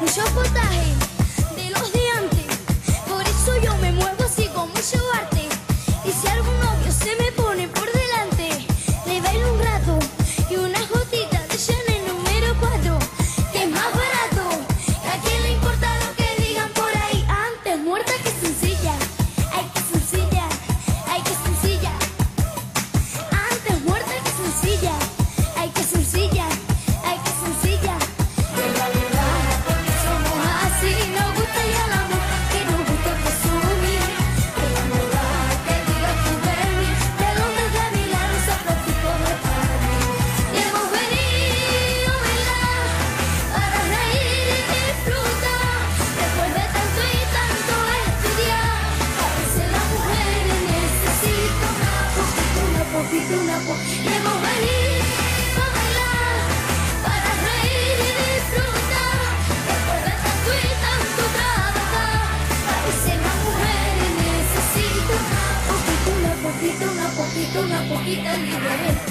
Deixa eu botar, hein? repito una voz. Hemos venido a bailar, para reír y disfrutar. Después de tanto y tanto trabajar, parece más mujer necesito una poquita, una poquita, una poquita, una poquita libertad.